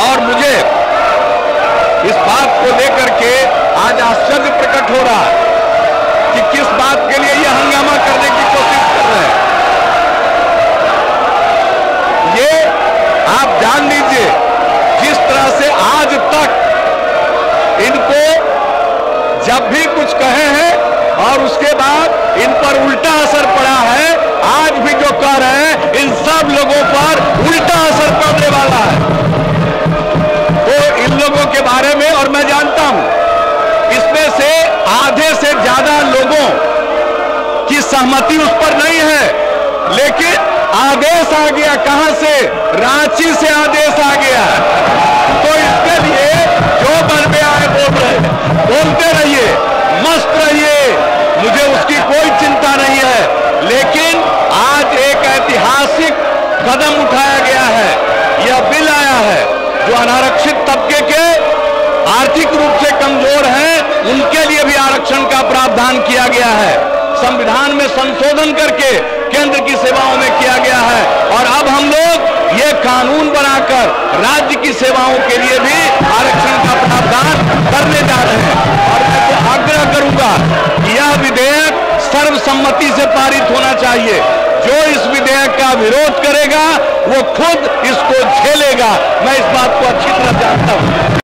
और मुझे इस बात को लेकर के आज आश्चर्य प्रकट हो रहा है कि किस बात के लिए यह हंगामा करने की कोशिश कर रहे हैं। ये आप जान लीजिए, जिस तरह से आज तक इनको जब भी कुछ कहे हैं और उसके बाद इन पर उल्टा असर सहमति उस पर नहीं है। लेकिन आदेश आ गया। कहाँ से? रांची से आदेश आ गया। तो इसके लिए जो मन में आए बोल रहे बोलते रहिए, मस्त रहिए। मुझे उसकी कोई चिंता नहीं है। लेकिन आज एक ऐतिहासिक कदम उठाया गया है। यह बिल आया है। जो अनारक्षित तबके के आर्थिक रूप से कमज़ोर हैं, उनके लिए भी आरक्षण का प्रावधान किया गया है। संविधान में संशोधन करके केंद्र की सेवाओं में किया गया है। और अब हम लोग ये कानून बनाकर राज्य की सेवाओं के लिए भी आरक्षण का प्रावधान करने जा रहे हैं। और मैं तो आग्रह करूँगा कि यह विधेयक सर्वसम्मति से पारित होना चाहिए। जो इस विधेयक का विरोध करेगा, वो खुद इसको झेलेगा। मैं इस बात को अच्छी तरह जानता हूँ।